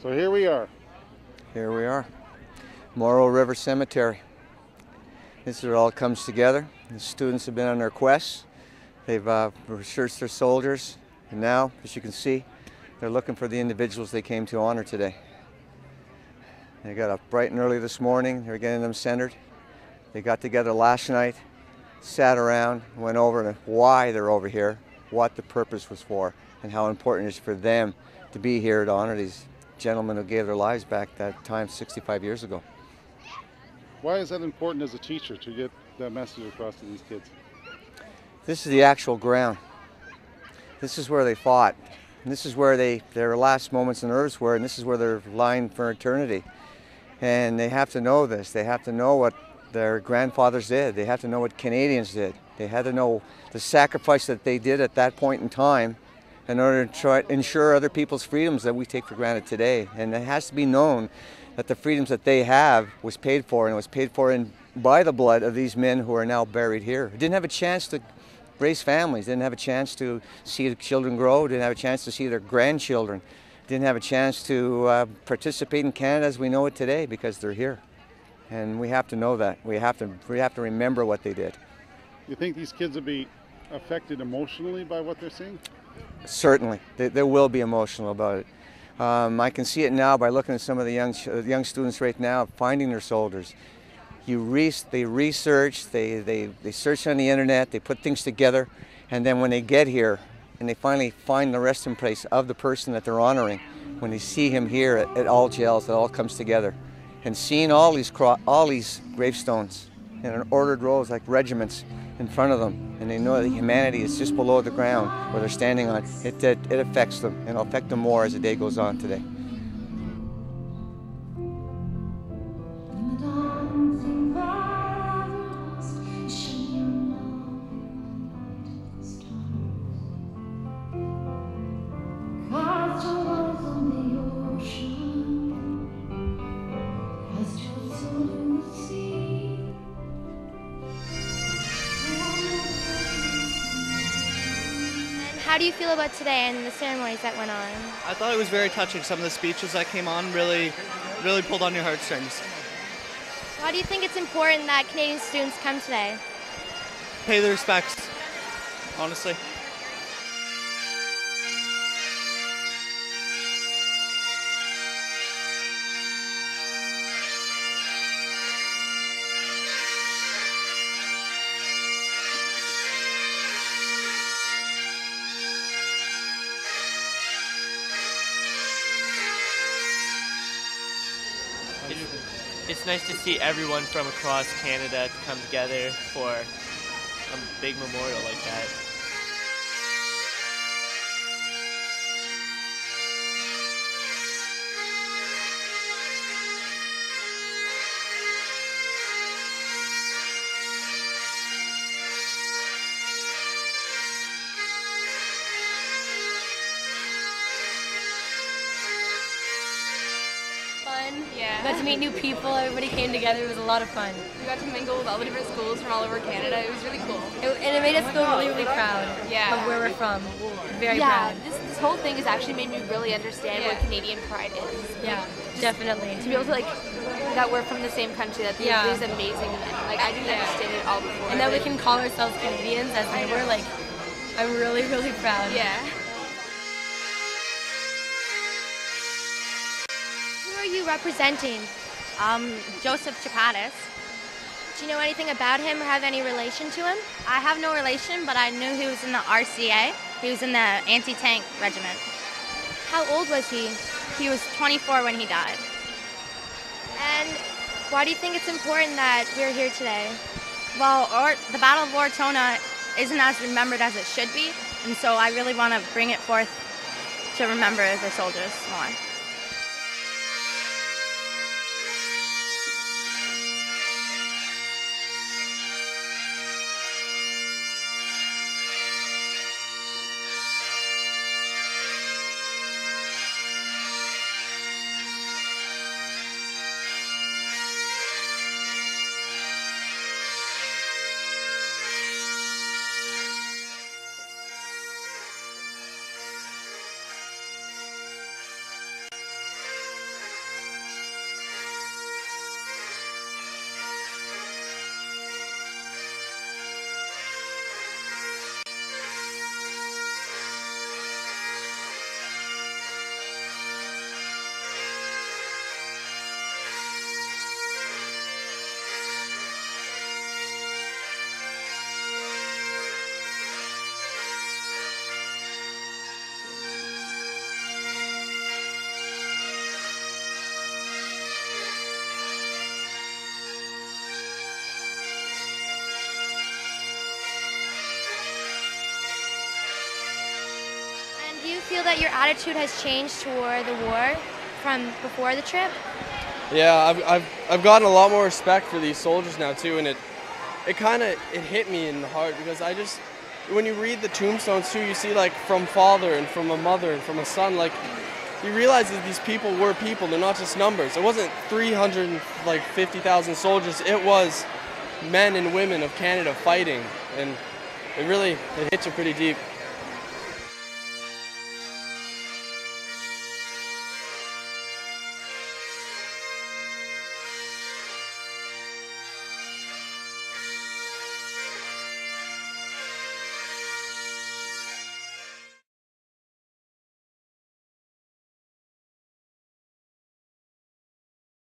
So here we are. Here we are, Moro River Cemetery. This is where it all comes together. The students have been on their quests. They've uh, researched their soldiers, and now, as you can see, they're looking for the individuals they came to honor today. They got up bright and early this morning. They're getting them centered. They got together last night, sat around, went over why they're over here, what the purpose was for, and how important it is for them to be here to honor these gentlemen who gave their lives back that time 65 years ago. Why is that important as a teacher to get that message across to these kids? This is the actual ground. This is where they fought. And this is where they their last moments on earth were, and this is where they're lying for eternity. And they have to know this. They have to know what their grandfathers did. They have to know what Canadians did. They had to know the sacrifice that they did at that point in time in order to try ensure other people's freedoms that we take for granted today. And it has to be known that the freedoms that they have was paid for, and was paid for in, by the blood of these men who are now buried here. Didn't have a chance to raise families, didn't have a chance to see the children grow, didn't have a chance to see their grandchildren, didn't have a chance to uh, participate in Canada as we know it today because they're here. And we have to know that. We have to, we have to remember what they did. You think these kids will be affected emotionally by what they're seeing? Certainly, they, they will be emotional about it. Um, I can see it now by looking at some of the young young students right now finding their soldiers. You re- they research, they, they, they search on the internet, they put things together, and then when they get here and they finally find the resting place of the person that they're honoring, when they see him here, it, it all gels, it all comes together. And seeing all these all these gravestones in an ordered rows like regiments in front of them, and they know that humanity is just below the ground where they're standing on. It, it, it affects them, and it'll affect them more as the day goes on today. How do you feel about today and the ceremonies that went on? I thought it was very touching. Some of the speeches that came on really, really pulled on your heartstrings. Why do you think it's important that Canadian students come today? Pay the respects, honestly. It's, nice to see everyone from across Canada come together for a big memorial like that. Yeah. Got to meet new people. Everybody came together. It was a lot of fun. We got to mingle with all the different schools from all over Canada. It was really cool. It, and it made us feel really, really proud Yeah. of where we're from. Very yeah, proud. this, this whole thing has actually made me really understand what Canadian pride is. Yeah, definitely. To be able to like that we're from the same country, that these, Yeah. these amazing men. Like I didn't understand it all before. And that we can call ourselves Canadians as we were. Like, I'm really, really proud. Yeah. You representing? Um, Joseph Chapatis. Do you know anything about him or have any relation to him? I have no relation, but I knew he was in the RCA. He was in the anti-tank regiment. How old was he? He was 24 when he died. And why do you think it's important that we're here today? Well, or, the Battle of Ortona isn't as remembered as it should be, and so I really want to bring it forth to remember the soldiers more. That your attitude has changed toward the war from before the trip? Yeah, I've, I've, I've gotten a lot more respect for these soldiers now too, and it it kind of it hit me in the heart because I just when you read the tombstones too, you see like from father and from a mother and from a son, like you realize that these people were people. They're not just numbers. It wasn't 300 like 50,000 soldiers. It was men and women of Canada fighting, and it really it hits you pretty deep.